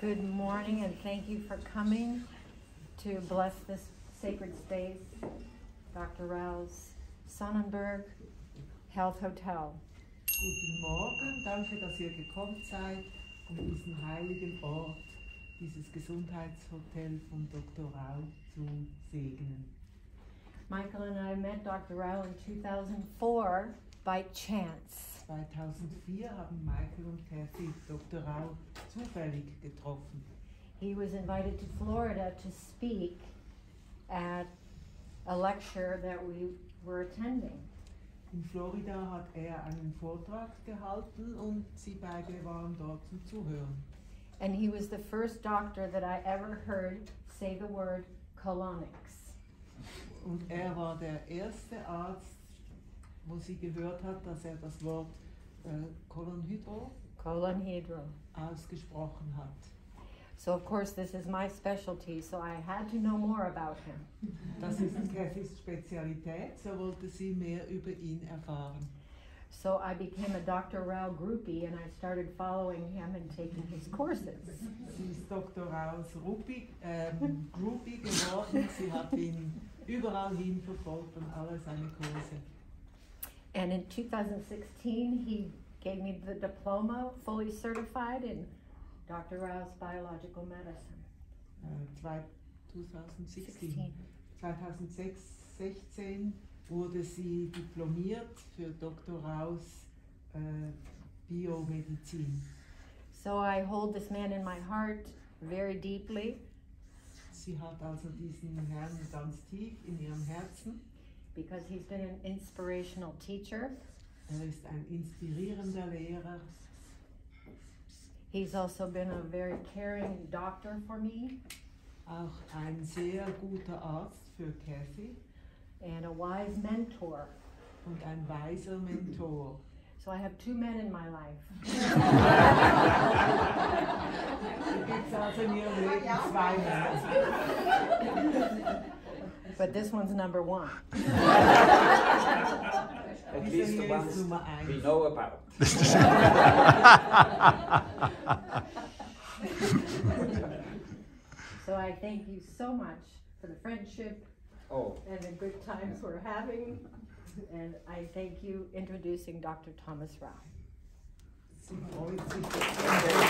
Good morning and thank you for coming to bless this sacred space, Dr. Rau's Sonnenberg Health Hotel. Guten Morgen, danke, dass ihr gekommen seid, um diesen heiligen Ort, dieses Gesundheitshotel von Dr. Rau zu segnen. Michael and I met Dr. Rau in 2004 by chance. 2004 haben Michael und Cathy Dr. Rau zufällig getroffen. He was invited to Florida to speak at a lecture that we were attending. In Florida hat er einen Vortrag gehalten und sie beide waren dort zum Zuhören. And he was the first doctor that I ever heard say the word colonics. Und er war der erste Arzt, wo sie gehört hat, dass er das Wort äh, Kolonhydro Colonhedro. ausgesprochen hat. So, of course, this is my specialty, so I had to know more about him. Das ist Cathys Spezialität, so wollte sie mehr über ihn erfahren. So, I became a Dr. Rao groupie and I started following him and taking his courses. Sie ist Dr. Raus Rupi, ähm, Groupie geworden. Sie hat ihn überall hin verfolgt und alle seine Kurse. And in 2016, he gave me the diploma, fully certified in Dr. Rau's biological medicine. Äh, zwei- 2016. 16. 2016 wurde sie diplomiert für Dr. Raus äh, Biomedizin. So, I hold this man in my heart very deeply Sie hat also diesen Herrn ganz tief in ihrem Herzen. Because he's been an inspirational teacher. Er ist ein inspirierender Lehrer. He's also been a very caring doctor for me Auch ein sehr guter Arzt für Cathy and a wise mentor. und ein weiser Mentor. So, I have two men in my life. Es also in ihrem Leben zwei Männer. But this one's number one. At least the ones we know about. So I thank you so much for the friendship Oh, and the good times we're having. And I thank you introducing Dr. Thomas Rau. Sie freut sich.